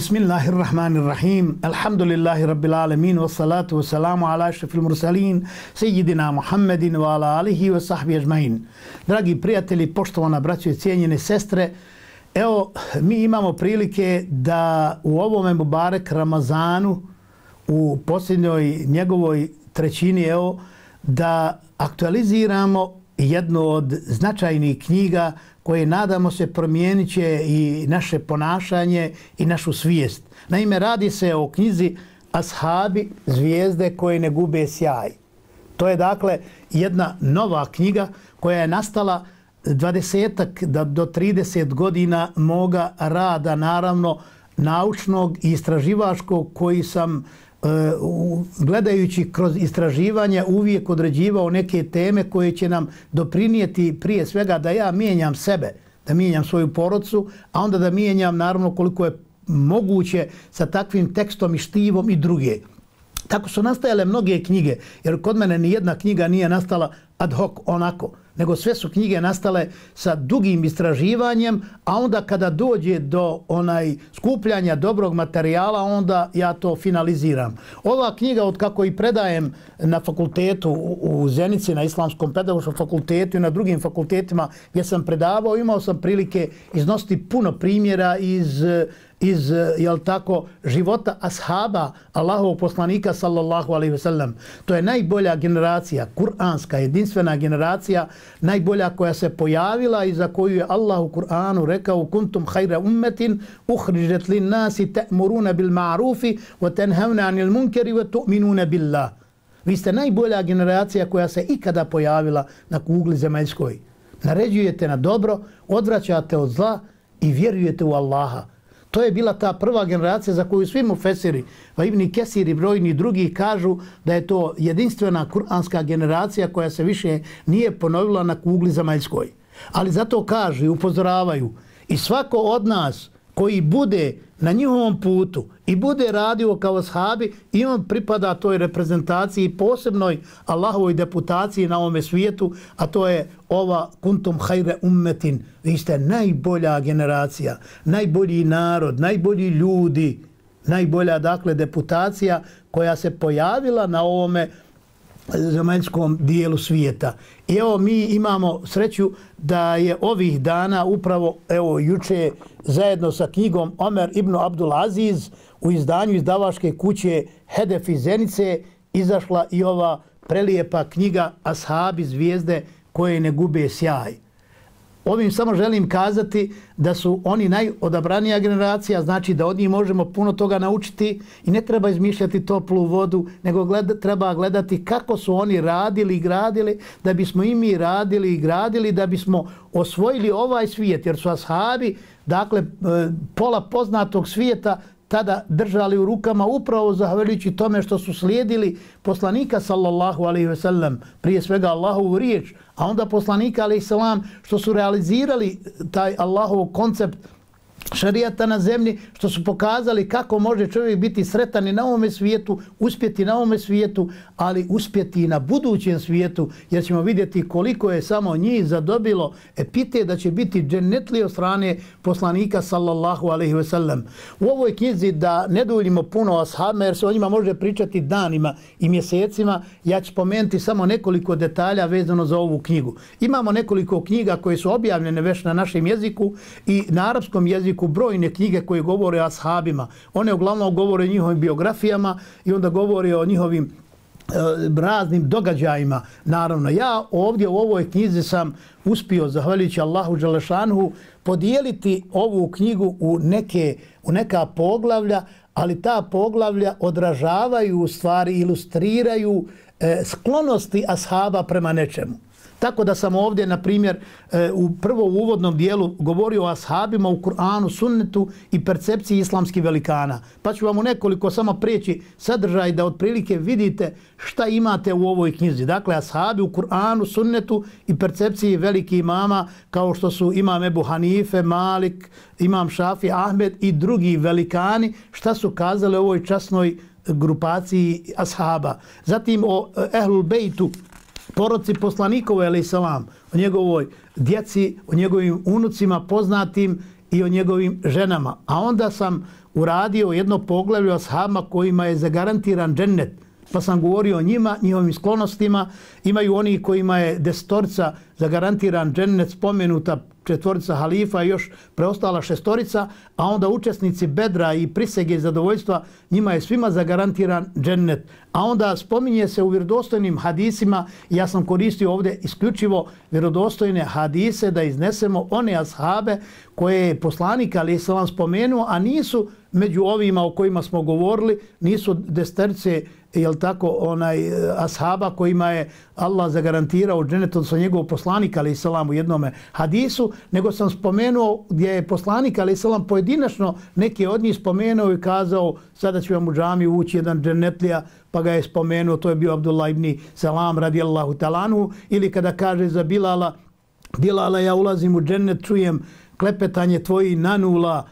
Bismillahirrahmanirrahim. Alhamdulillahi rabbil alamin Wassalatu salatu salamu ala ašrafil mursalin sejidina Muhammedin wa ala alihi wa sahbihi ajmain. Dragi prijatelji, poštovana braćo i cijenjene sestre, evo mi imamo prilike da u ovom Mubarek Ramazanu u posljednjoj njegovoj trećini evo da aktualiziramo jednu od značajnih knjiga koje nadamo se promijenit će i naše ponašanje i našu svijest. Naime, radi se o knjizi Ashabi zvijezde koje ne gube sjaj. To je dakle jedna nova knjiga koja je nastala 20 do 30 godina moga rada, naravno naučnog i istraživačkog koji sam uh, E, gledajući kroz istraživanja uvijek određivao neke teme koje će nam doprinijeti prije svega da ja mijenjam sebe, da mijenjam svoju porodcu, a onda da mijenjam naravno koliko je moguće sa takvim tekstom i štivom i druge. Tako su nastajale mnoge knjige, jer kod mene ni jedna knjiga nije nastala ad hoc onako nego sve su knjige nastale sa dugim istraživanjem, a onda kada dođe do onaj skupljanja dobrog materijala, onda ja to finaliziram. Ova knjiga, od kako i predajem na fakultetu u Zenici, na Islamskom pedagoškom fakultetu i na drugim fakultetima gdje sam predavao, imao sam prilike iznositi puno primjera iz iz, jel tako, života ashaba Allahovog poslanika sallallahu alaihi sellem To je najbolja generacija, kuranska, jedinstvena generacija, najbolja koja se pojavila i za koju je Allah u Kur'anu rekao kuntum hajra ummetin uhrižet li nasi te'muruna bil ma'rufi wa tenhevna anil munkeri wa tu'minuna billah. Vi ste najbolja generacija koja se ikada pojavila na kugli zemaljskoj. Naređujete na dobro, odvraćate od zla i vjerujete u Allaha. To je bila ta prva generacija za koju svi mu fesiri, pa Ibni Kesir i brojni drugi kažu da je to jedinstvena kuranska generacija koja se više nije ponovila na kugli zamaljskoj. Ali zato kažu i upozoravaju i svako od nas koji bude na njihovom putu i bude radio kao shabi i on pripada toj reprezentaciji posebnoj Allahovoj deputaciji na ovome svijetu, a to je ova kuntum hajre ummetin. Vi ste najbolja generacija, najbolji narod, najbolji ljudi, najbolja dakle deputacija koja se pojavila na ovome zemaljskom dijelu svijeta. I evo mi imamo sreću da je ovih dana upravo evo juče zajedno sa knjigom Omer ibn Abdul Aziz u izdanju izdavaške kuće Hedef iz Zenice izašla i ova prelijepa knjiga Ashabi zvijezde koje ne gube sjaj. Ovim samo želim kazati da su oni najodabranija generacija, znači da od njih možemo puno toga naučiti i ne treba izmišljati toplu vodu, nego gleda, treba gledati kako su oni radili i gradili, da bismo i mi radili i gradili, da bismo osvojili ovaj svijet, jer su ashabi, dakle, e, pola poznatog svijeta tada držali u rukama upravo zahvaljujući tome što su slijedili poslanika sallallahu alaihi ve sellem, prije svega Allahovu riječ, a onda poslanika alaihi salam što su realizirali taj Allahov koncept šarijata na zemlji, što su pokazali kako može čovjek biti sretan i na ovome svijetu, uspjeti na ovome svijetu, ali uspjeti i na budućem svijetu, jer ćemo vidjeti koliko je samo njih zadobilo epite da će biti dženetli od strane poslanika sallallahu alaihi ve sellem. U ovoj knjizi da ne duljimo puno o ashabima, jer se o njima može pričati danima i mjesecima, ja ću pomenuti samo nekoliko detalja vezano za ovu knjigu. Imamo nekoliko knjiga koje su objavljene već na našem jeziku i na arapskom jeziku jeziku brojne knjige koje govore o ashabima. One uglavnom govore o njihovim biografijama i onda govore o njihovim eh, raznim događajima. Naravno, ja ovdje u ovoj knjizi sam uspio, zahvaljujući Allahu Đalešanhu, podijeliti ovu knjigu u, neke, u neka poglavlja, ali ta poglavlja odražavaju stvari, ilustriraju e, sklonosti ashaba prema nečemu. Tako da sam ovdje, na primjer, e, u prvo uvodnom dijelu govorio o ashabima u Kur'anu, sunnetu i percepciji islamskih velikana. Pa ću vam u nekoliko samo prijeći sadržaj da otprilike vidite šta imate u ovoj knjizi. Dakle, ashabi u Kur'anu, sunnetu i percepciji veliki imama kao što su imam Ebu Hanife, Malik, imam Šafi, Ahmed i drugi velikani, šta su kazali u ovoj časnoj grupaciji ashaba. Zatim o e, Ehlul Bejtu, poroci poslanikove, ali salam, o njegovoj djeci, o njegovim unucima poznatim i o njegovim ženama. A onda sam uradio jedno poglavlje o ashabima kojima je zagarantiran džennet. Pa sam govorio o njima, njihovim sklonostima. Imaju oni kojima je destorca zagarantiran džennet spomenuta četvorica halifa i još preostala šestorica, a onda učesnici bedra i prisege i zadovoljstva, njima je svima zagarantiran džennet. A onda spominje se u vjerodostojnim hadisima, ja sam koristio ovdje isključivo vjerodostojne hadise da iznesemo one ashabe koje je poslanik ali sam vam spomenuo, a nisu među ovima o kojima smo govorili, nisu desterce jel tako, onaj e, ashaba kojima je Allah zagarantirao dženet odnosno njegov poslanik, ali salam u jednome hadisu, nego sam spomenuo gdje je poslanik, ali salam pojedinačno neke od njih spomenuo i kazao sada će vam u džami ući jedan dženetlija, pa ga je spomenuo, to je bio Abdullah ibn Salam radijallahu talanu, ili kada kaže za Bilala, Bilala ja ulazim u džennet, čujem klepetanje tvoji nanula,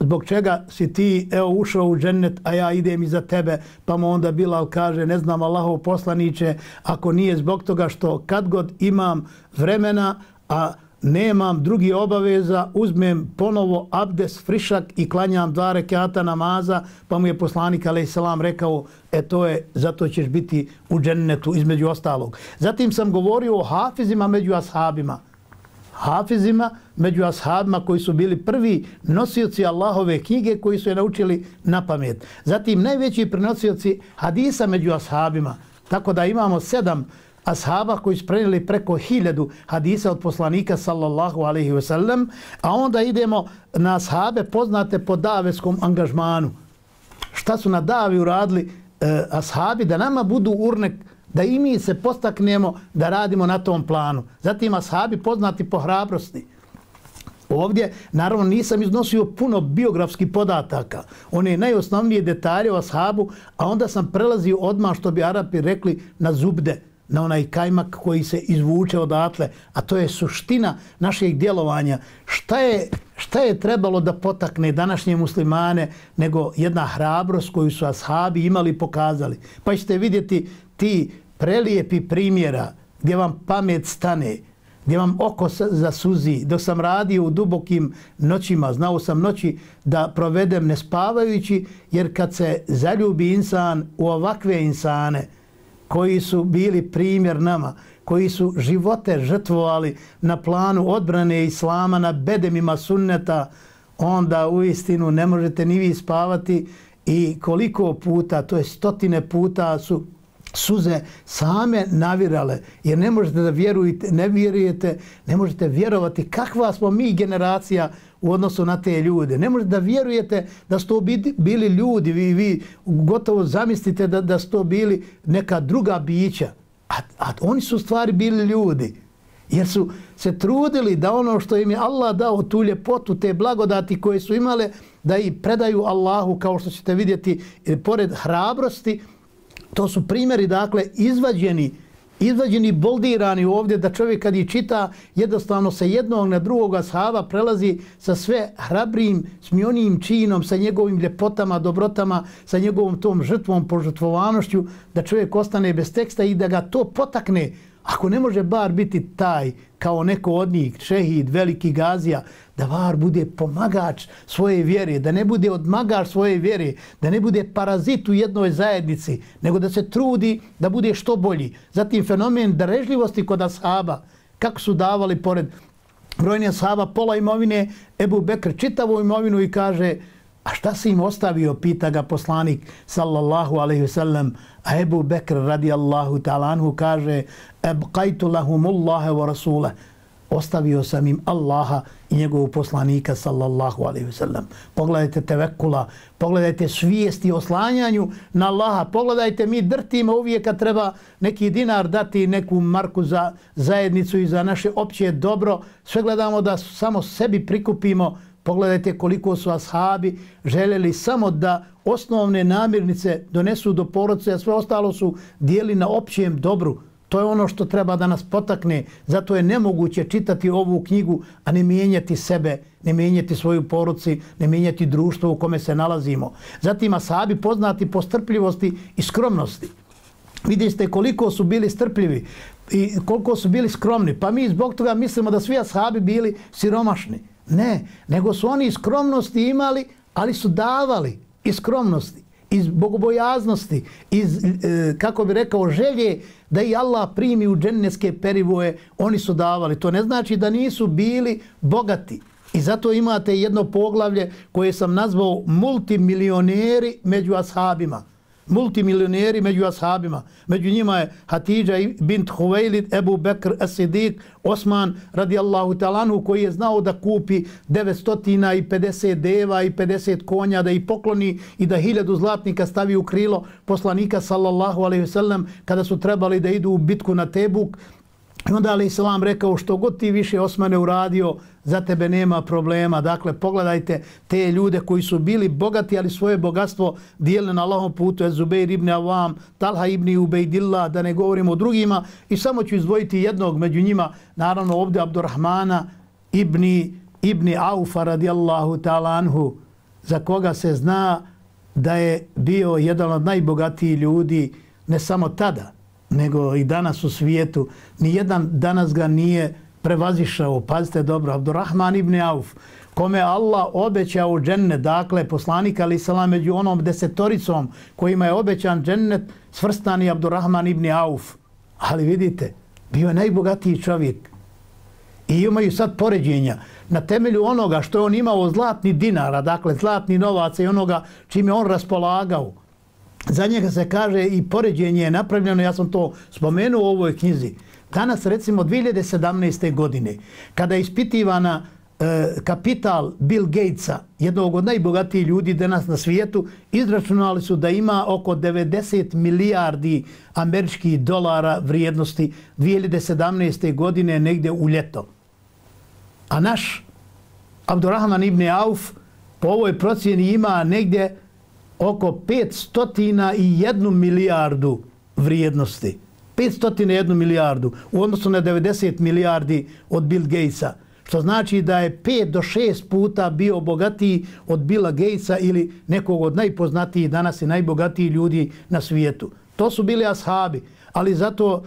zbog čega si ti evo ušao u džennet, a ja idem iza tebe, pa mu onda Bilal kaže, ne znam Allahov poslaniće, ako nije zbog toga što kad god imam vremena, a nemam drugi obaveza, uzmem ponovo abdes, frišak i klanjam dva rekata namaza, pa mu je poslanik a.s. rekao, e to je, zato ćeš biti u džennetu između ostalog. Zatim sam govorio o hafizima među ashabima, hafizima, među ashabima koji su bili prvi nosioci Allahove knjige koji su je naučili na pamet. Zatim najveći prenosioci hadisa među ashabima, tako da imamo sedam ashaba koji su prenijeli preko hiljadu hadisa od poslanika sallallahu alaihi ve sellem, a onda idemo na ashabe poznate po daveskom angažmanu. Šta su na davi uradili e, ashabi da nama budu urnek da i mi se postaknemo da radimo na tom planu. Zatim ashabi poznati po hrabrosti. Ovdje, naravno, nisam iznosio puno biografskih podataka. One najosnovnije detalje o ashabu, a onda sam prelazio odmah, što bi Arapi rekli, na zubde, na onaj kajmak koji se izvuče odatle, a to je suština našeg djelovanja. Šta je, šta je trebalo da potakne današnje muslimane nego jedna hrabrost koju su ashabi imali i pokazali? Pa ćete vidjeti ti prelijepi primjera gdje vam pamet stane, gdje vam oko zasuzi. Dok sam radio u dubokim noćima, znao sam noći da provedem ne spavajući, jer kad se zaljubi insan u ovakve insane koji su bili primjer nama, koji su živote žrtvovali na planu odbrane islama, na bedemima sunneta, onda u istinu ne možete ni vi spavati i koliko puta, to je stotine puta su suze same navirale, jer ne možete da vjerujete, ne vjerujete, ne možete vjerovati kakva smo mi generacija u odnosu na te ljude. Ne možete da vjerujete da su to bili ljudi, vi, vi gotovo zamislite da, da su to bili neka druga bića, a, a oni su stvari bili ljudi. Jer su se trudili da ono što im je Allah dao, tu ljepotu, te blagodati koje su imale, da i predaju Allahu, kao što ćete vidjeti, e, pored hrabrosti, To su primjeri, dakle, izvađeni, izvađeni, boldirani ovdje, da čovjek kad ih čita, jednostavno sa jednog na drugog ashaba prelazi sa sve hrabrim, smionijim činom, sa njegovim ljepotama, dobrotama, sa njegovom tom žrtvom, požrtvovanošću, da čovjek ostane bez teksta i da ga to potakne Ako ne može bar biti taj kao neko od njih, šehid, veliki gazija, da bar bude pomagač svoje vjere, da ne bude odmagač svoje vjere, da ne bude parazit u jednoj zajednici, nego da se trudi da bude što bolji. Zatim fenomen drežljivosti kod ashaba, kako su davali pored brojne ashaba pola imovine, Ebu Bekr čitavu imovinu i kaže, a šta si im ostavio, pita ga poslanik sallallahu alaihi sallam, A Ebu Bekr radijallahu ta'ala anhu kaže Ebqajtu lahumullahe wa rasule Ostavio sam im Allaha i njegovu poslanika sallallahu alaihi wa sallam. Pogledajte tevekula, pogledajte svijesti o slanjanju na Allaha. Pogledajte mi drtimo uvijek kad treba neki dinar dati neku marku za zajednicu i za naše opće dobro. Sve gledamo da samo sebi prikupimo Pogledajte koliko su ashabi željeli samo da osnovne namirnice donesu do porodce, a sve ostalo su dijeli na općem dobru. To je ono što treba da nas potakne. Zato je nemoguće čitati ovu knjigu, a ne mijenjati sebe, ne mijenjati svoju poruci, ne mijenjati društvo u kome se nalazimo. Zatim ashabi poznati po strpljivosti i skromnosti. Vidite koliko su bili strpljivi i koliko su bili skromni. Pa mi zbog toga mislimo da svi ashabi bili siromašni. Ne, nego su oni skromnosti imali, ali su davali iz skromnosti, iz bogobojaznosti, iz, e, kako bi rekao, želje da i Allah primi u dženneske perivoje, oni su davali. To ne znači da nisu bili bogati. I zato imate jedno poglavlje koje sam nazvao multimilioneri među ashabima multimilioneri među ashabima. Među njima je Hatidža bint Huvejlid, Ebu Bekr Asidik, Osman radijallahu talanu koji je znao da kupi 950 deva i 50 konja da ih pokloni i da hiljadu zlatnika stavi u krilo poslanika sallallahu alaihi sallam kada su trebali da idu u bitku na Tebuk. I onda ali Isalam rekao što god ti više Osmane uradio, za tebe nema problema. Dakle, pogledajte te ljude koji su bili bogati, ali svoje bogatstvo dijeli na Allahom putu, Zubeir ibn Avam, Talha ibn Ubejdillah, da ne govorimo o drugima. I samo ću izdvojiti jednog među njima, naravno ovdje Abdurrahmana ibn, ibn Aufa radijallahu ta'ala anhu, za koga se zna da je bio jedan od najbogatijih ljudi, ne samo tada, nego i danas u svijetu. Nijedan danas ga nije prevazišao, pazite dobro, Abdurrahman ibn Auf, kome Allah obećao džennet, dakle, poslanik ali salam među onom desetoricom kojima je obećan džennet, svrstani Abdurrahman ibn Auf. Ali vidite, bio je najbogatiji čovjek. I imaju sad poređenja na temelju onoga što je on imao zlatni dinara, dakle, zlatni novaca i onoga čime on raspolagao. Za njega se kaže i poređenje je napravljeno, ja sam to spomenuo u ovoj knjizi. Danas, recimo, 2017. godine, kada je ispitivana e, kapital Bill Gatesa, jednog od najbogatijih ljudi danas na svijetu, izračunali su da ima oko 90 milijardi američkih dolara vrijednosti 2017. godine negdje u ljeto. A naš Abdurrahman ibn Auf po ovoj procjeni ima negdje oko 501 milijardu vrijednosti. 501 milijardu u odnosu na 90 milijardi od Bill Gatesa. Što znači da je 5 do 6 puta bio bogatiji od Billa Gatesa ili nekog od najpoznatijih danas i najbogatijih ljudi na svijetu. To su bili ashabi, ali zato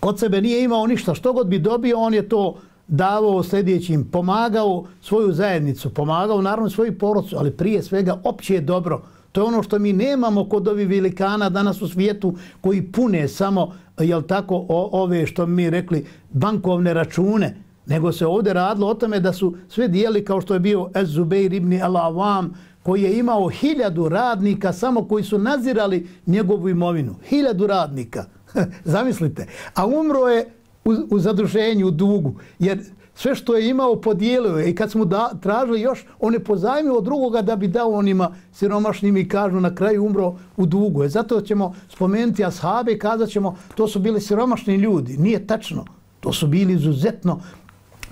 od sebe nije imao ništa. Što god bi dobio, on je to davao sljedećim, pomagao svoju zajednicu, pomagao naravno svoju porodcu, ali prije svega opće dobro. To je ono što mi nemamo kod ovih velikana danas u svijetu koji pune samo, jel tako, o, ove što mi rekli, bankovne račune, nego se ovdje radilo o tome da su sve dijeli kao što je bio Ez-Zubeir ibn Al-Avam, koji je imao hiljadu radnika samo koji su nazirali njegovu imovinu. Hiljadu radnika. Zamislite. A umro je u, u zadruženju, u dugu. Jer sve što je imao podijelio je i kad smo da, tražili još, on je pozajmio od drugoga da bi dao onima siromašnim i kažu na kraju umro u dugu. E zato ćemo spomenuti ashabe i kazat ćemo to su bili siromašni ljudi. Nije tačno. To su bili izuzetno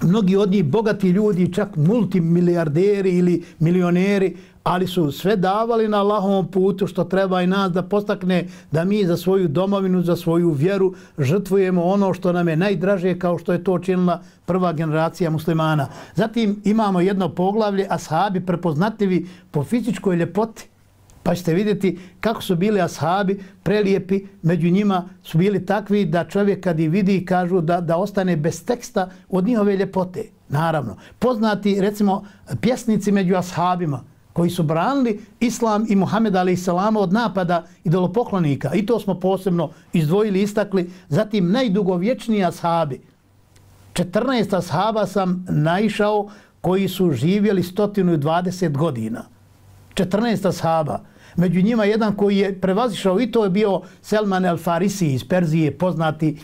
mnogi od njih bogati ljudi, čak multimilijarderi ili milioneri, ali su sve davali na Allahovom putu što treba i nas da postakne da mi za svoju domovinu, za svoju vjeru žrtvujemo ono što nam je najdraže kao što je to činila prva generacija muslimana. Zatim imamo jedno poglavlje, ashabi prepoznatljivi po fizičkoj ljepoti. Pa ćete vidjeti kako su bili ashabi prelijepi, među njima su bili takvi da čovjek kad i vidi kažu da, da ostane bez teksta od njihove ljepote. Naravno, poznati recimo pjesnici među ashabima, koji su branili Islam i Muhammed a.s. od napada idolopoklonika. I to smo posebno izdvojili, istakli. Zatim najdugovječniji ashabi. 14 ashaba sam naišao koji su živjeli 120 godina. 14 ashaba. Među njima jedan koji je prevazišao i to je bio Selman el-Farisi iz Perzije, poznati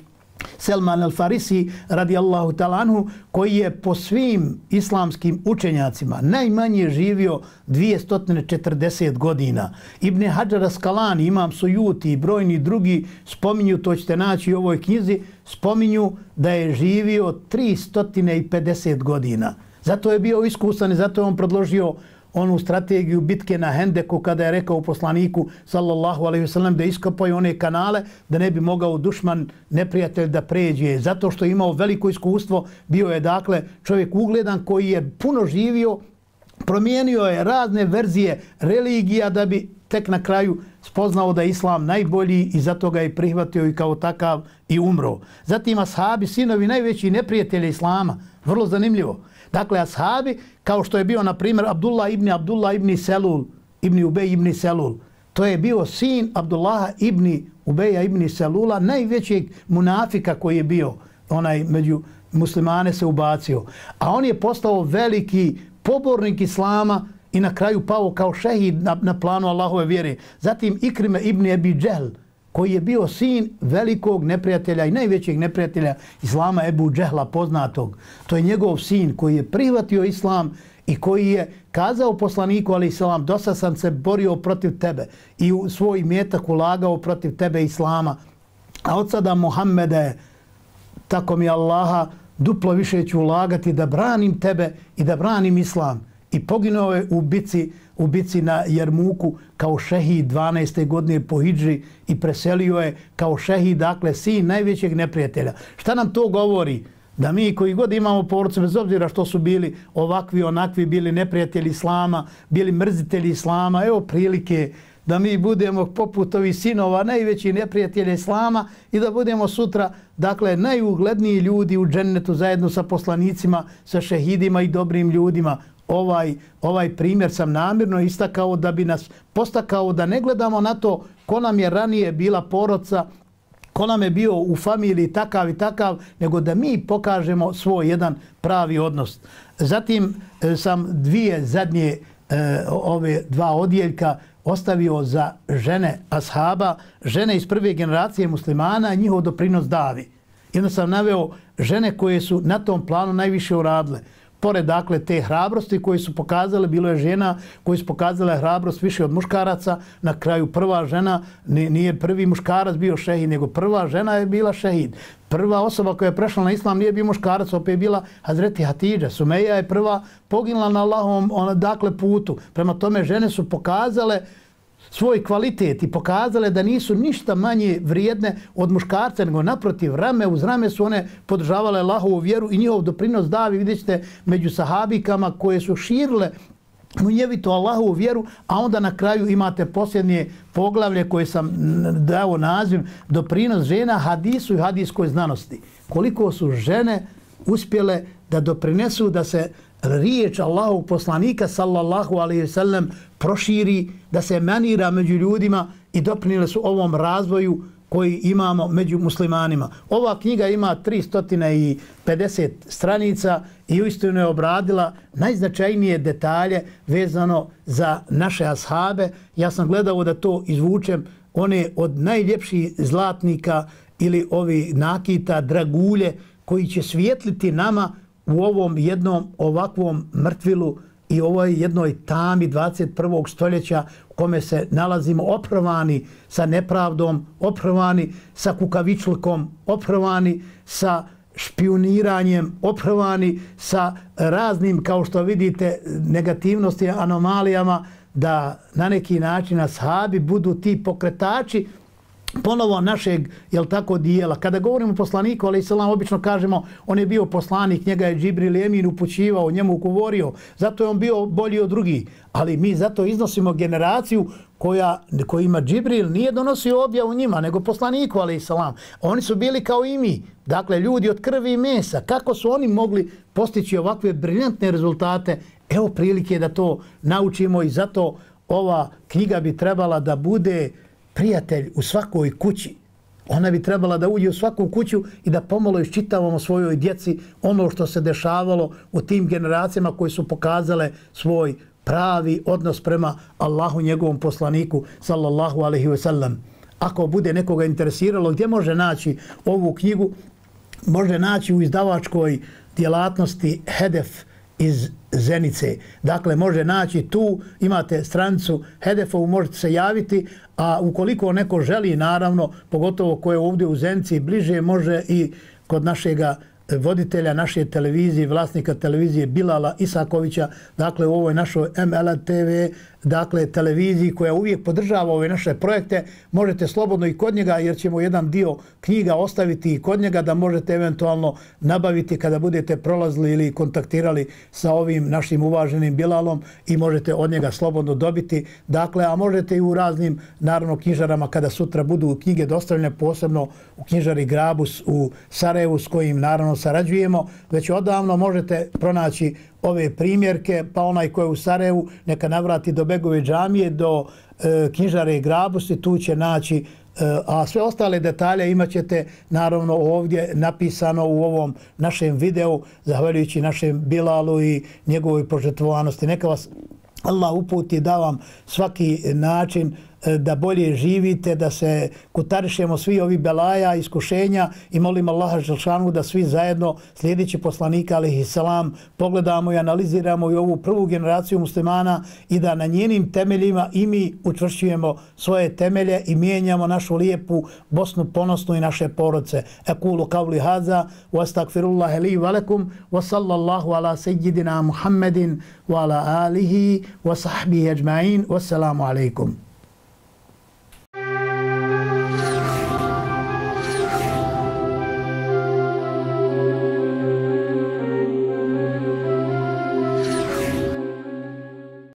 Selman al-Farisi radijallahu talanhu koji je po svim islamskim učenjacima najmanje živio 240 godina. Ibn Hajar Askalani, Imam Sujuti i brojni drugi spominju, to ćete naći u ovoj knjizi, spominju da je živio 350 godina. Zato je bio iskusan i zato je on predložio onu strategiju bitke na Hendeku kada je rekao poslaniku sallallahu alaihi wasallam da iskopaju one kanale da ne bi mogao dušman neprijatelj da pređe. Zato što je imao veliko iskustvo, bio je dakle čovjek ugledan koji je puno živio, promijenio je razne verzije religija da bi tek na kraju spoznao da je islam najbolji i zato ga je prihvatio i kao takav i umro. Zatim ashabi, sinovi najveći neprijatelji islama, vrlo zanimljivo. Dakle, ashabi, kao što je bio, na primjer, Abdullah ibn Abdullah ibn Selul, ibn Ubej ibn Selul, to je bio sin Abdullaha ibn Ubeja ibn Selula, najvećeg munafika koji je bio onaj među muslimane se ubacio. A on je postao veliki pobornik Islama i na kraju pao kao šehid na, na planu Allahove vjere. Zatim Ikrime ibn Ebi Džehl, koji je bio sin velikog neprijatelja i najvećeg neprijatelja Islama Ebu Džehla poznatog. To je njegov sin koji je prihvatio Islam i koji je kazao poslaniku, ali Islam, dosta sam se borio protiv tebe i u svoj mjetak ulagao protiv tebe Islama. A od sada Muhammede, tako mi Allaha, duplo više ću ulagati da branim tebe i da branim Islam. I poginuo je u bici, u bici na Jermuku kao šehid 12. godine po Hidži i preselio je kao šehid, dakle, sin najvećeg neprijatelja. Šta nam to govori? Da mi koji god imamo porce, bez obzira što su bili ovakvi, onakvi, bili neprijatelji Islama, bili mrzitelji Islama, evo prilike da mi budemo poput ovih sinova, najveći neprijatelji Islama i da budemo sutra, dakle, najugledniji ljudi u džennetu zajedno sa poslanicima, sa šehidima i dobrim ljudima. Ovaj, ovaj primjer sam namirno istakao da bi nas postakao da ne gledamo na to ko nam je ranije bila poroca, ko nam je bio u familiji takav i takav, nego da mi pokažemo svoj jedan pravi odnos. Zatim e, sam dvije zadnje e, ove dva odjeljka ostavio za žene ashaba, žene iz prve generacije muslimana i njihov doprinos davi. Jedno sam naveo žene koje su na tom planu najviše uradile pored dakle te hrabrosti koje su pokazale, bilo je žena koji su pokazale hrabrost više od muškaraca, na kraju prva žena, nije prvi muškarac bio šehid, nego prva žena je bila šehid. Prva osoba koja je prešla na islam nije bio muškarac, opet je bila Hazreti Hatidža. Sumeja je prva poginula na Allahom dakle putu. Prema tome žene su pokazale svoj kvalitet i pokazale da nisu ništa manje vrijedne od muškarca, nego naprotiv rame uz rame su one podržavale Allahovu vjeru i njihov doprinos davi, vidjet ćete, među sahabikama koje su širile munjevito Allahovu vjeru, a onda na kraju imate posljednje poglavlje koje sam dao naziv doprinos žena hadisu i hadiskoj znanosti. Koliko su žene uspjele da doprinesu da se riječ Allahu poslanika sallallahu alaihi ve sellem proširi, da se manira među ljudima i doprinile su ovom razvoju koji imamo među muslimanima. Ova knjiga ima 350 stranica i uistinu je obradila najznačajnije detalje vezano za naše ashabe. Ja sam gledao da to izvučem one od najljepših zlatnika ili ovi nakita, dragulje koji će svijetliti nama u ovom jednom ovakvom mrtvilu i ovoj jednoj tami 21. stoljeća u kome se nalazimo opravani sa nepravdom, opravani sa kukavičlukom, opravani sa špioniranjem, opravani sa raznim, kao što vidite, negativnosti, anomalijama, da na neki način ashabi budu ti pokretači ponovo našeg, jel tako, dijela. Kada govorimo o poslaniku, ali selam obično kažemo, on je bio poslanik, njega je Džibril Emin upućivao, njemu govorio, zato je on bio bolji od drugih. Ali mi zato iznosimo generaciju koja, kojima Džibril nije donosio objavu njima, nego poslaniku, ali selam. Oni su bili kao i mi, dakle, ljudi od krvi i mesa. Kako su oni mogli postići ovakve briljantne rezultate? Evo prilike da to naučimo i zato ova knjiga bi trebala da bude prijatelj u svakoj kući. Ona bi trebala da uđe u svaku kuću i da pomalo iščitavamo svojoj djeci ono što se dešavalo u tim generacijama koji su pokazale svoj pravi odnos prema Allahu njegovom poslaniku sallallahu alaihi ve sellem. Ako bude nekoga interesiralo gdje može naći ovu knjigu, može naći u izdavačkoj djelatnosti HEDEF iz Zenice. Dakle, može naći tu, imate strancu Hedefovu, možete se javiti, a ukoliko neko želi, naravno, pogotovo ko je ovdje u Zenici bliže, može i kod našega voditelja naše televizije, vlasnika televizije Bilala Isakovića, dakle u ovoj našoj MLA TV dakle, televiziji koja uvijek podržava ove naše projekte, možete slobodno i kod njega, jer ćemo jedan dio knjiga ostaviti i kod njega da možete eventualno nabaviti kada budete prolazili ili kontaktirali sa ovim našim uvaženim Bilalom i možete od njega slobodno dobiti. Dakle, a možete i u raznim, naravno, knjižarama kada sutra budu knjige dostavljene, posebno u knjižari Grabus u Sarajevu s kojim naravno sarađujemo, već odavno možete pronaći ove primjerke, pa onaj ko je u Sarajevu neka navrati do Begove džamije, do e, knjižare Grabus i tu će naći e, a sve ostale detalje imat ćete naravno ovdje napisano u ovom našem videu, zahvaljujući našem Bilalu i njegovoj požetvovanosti. Neka vas Allah uputi da vam svaki način E, E, da bolje živite, da se kutarišemo svi ovi belaja, iskušenja i molim Allaha Želšanu da svi zajedno sljedeći poslanika, ali salam, pogledamo i analiziramo i ovu prvu generaciju muslimana i da na njenim temeljima i mi učvršćujemo svoje temelje i mijenjamo našu lijepu Bosnu ponosnu i naše porodce. Ekulu kavli hadza, wa astakfirullahi li valekum, wa sallallahu ala sejidina Muhammedin, wa ala alihi, wa sahbihi ajma'in, wassalamu alaikum.